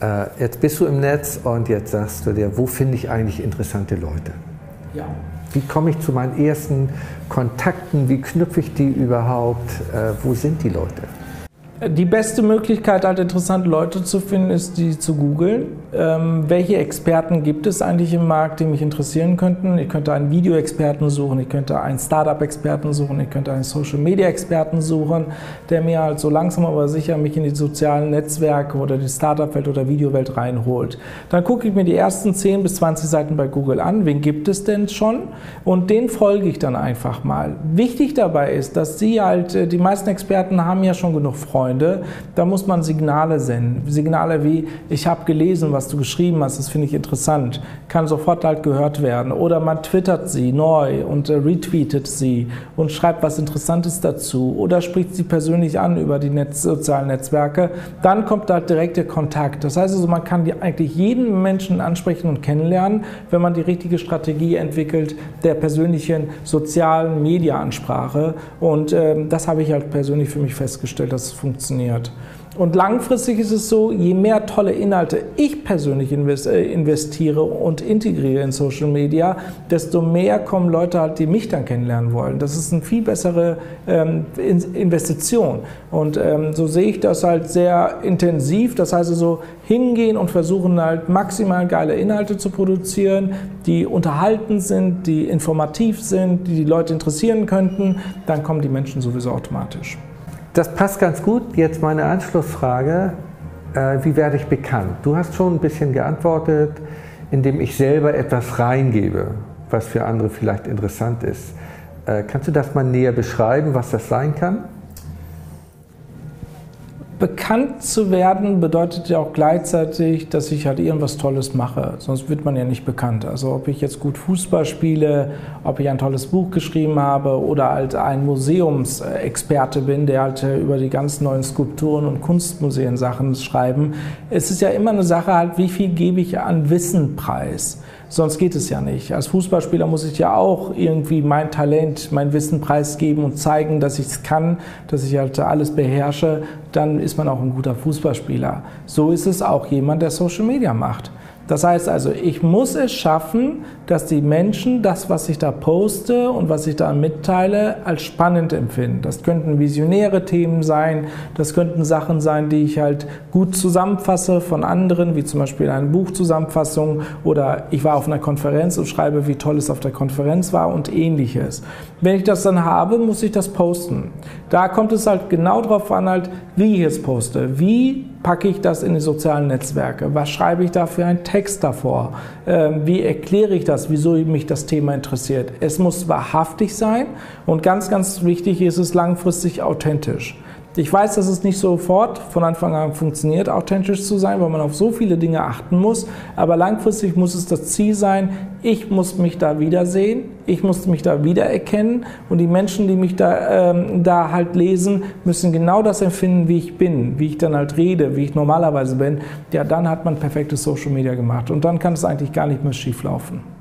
Äh, jetzt bist du im Netz und jetzt sagst du dir, wo finde ich eigentlich interessante Leute? Ja. Wie komme ich zu meinen ersten Kontakten? Wie knüpfe ich die überhaupt? Äh, wo sind die Leute? Die beste Möglichkeit, halt interessante Leute zu finden, ist, die zu googeln. Ähm, welche Experten gibt es eigentlich im Markt, die mich interessieren könnten? Ich könnte einen Videoexperten suchen, ich könnte einen Startup-Experten suchen, ich könnte einen Social-Media-Experten suchen, der mir halt so langsam aber sicher mich in die sozialen Netzwerke oder die Startup-Welt oder Videowelt reinholt. Dann gucke ich mir die ersten 10 bis 20 Seiten bei Google an. Wen gibt es denn schon? Und den folge ich dann einfach mal. Wichtig dabei ist, dass Sie halt, äh, die meisten Experten haben ja schon genug Freunde. Freunde, da muss man Signale senden. Signale wie, ich habe gelesen, was du geschrieben hast, das finde ich interessant, kann sofort halt gehört werden. Oder man twittert sie neu und äh, retweetet sie und schreibt was Interessantes dazu. Oder spricht sie persönlich an über die Netz sozialen Netzwerke. Dann kommt halt direkt der Kontakt. Das heißt also, man kann die, eigentlich jeden Menschen ansprechen und kennenlernen, wenn man die richtige Strategie entwickelt der persönlichen sozialen Media-Ansprache. Und ähm, das habe ich halt persönlich für mich festgestellt, dass es funktioniert funktioniert. Und langfristig ist es so, je mehr tolle Inhalte ich persönlich äh, investiere und integriere in Social Media, desto mehr kommen Leute halt, die mich dann kennenlernen wollen. Das ist eine viel bessere ähm, Investition. Und ähm, so sehe ich das halt sehr intensiv. Das heißt also hingehen und versuchen halt maximal geile Inhalte zu produzieren, die unterhaltend sind, die informativ sind, die die Leute interessieren könnten. Dann kommen die Menschen sowieso automatisch. Das passt ganz gut. Jetzt meine Anschlussfrage. Äh, wie werde ich bekannt? Du hast schon ein bisschen geantwortet, indem ich selber etwas reingebe, was für andere vielleicht interessant ist. Äh, kannst du das mal näher beschreiben, was das sein kann? Bekannt zu werden bedeutet ja auch gleichzeitig, dass ich halt irgendwas Tolles mache. Sonst wird man ja nicht bekannt. Also ob ich jetzt gut Fußball spiele, ob ich ein tolles Buch geschrieben habe oder halt ein Museumsexperte bin, der halt über die ganz neuen Skulpturen und Kunstmuseen Sachen schreiben. Es ist ja immer eine Sache halt, wie viel gebe ich an Wissen preis. Sonst geht es ja nicht. Als Fußballspieler muss ich ja auch irgendwie mein Talent, mein Wissen preisgeben und zeigen, dass ich es kann, dass ich halt alles beherrsche. Dann ist man auch ein guter Fußballspieler. So ist es auch jemand, der Social Media macht. Das heißt also, ich muss es schaffen, dass die Menschen das, was ich da poste und was ich da mitteile, als spannend empfinden. Das könnten visionäre Themen sein, das könnten Sachen sein, die ich halt gut zusammenfasse von anderen, wie zum Beispiel eine Buchzusammenfassung oder ich war auf einer Konferenz und schreibe, wie toll es auf der Konferenz war und ähnliches. Wenn ich das dann habe, muss ich das posten. Da kommt es halt genau darauf an, halt, wie ich es poste. Wie packe ich das in die sozialen Netzwerke? Was schreibe ich da für einen Text davor? Ähm, wie erkläre ich das, wieso mich das Thema interessiert? Es muss wahrhaftig sein und ganz, ganz wichtig ist es langfristig authentisch. Ich weiß, dass es nicht sofort von Anfang an funktioniert, authentisch zu sein, weil man auf so viele Dinge achten muss. Aber langfristig muss es das Ziel sein, ich muss mich da wiedersehen, ich muss mich da wiedererkennen und die Menschen, die mich da, ähm, da halt lesen, müssen genau das empfinden, wie ich bin, wie ich dann halt rede, wie ich normalerweise bin. Ja, dann hat man perfektes Social Media gemacht und dann kann es eigentlich gar nicht mehr schief laufen.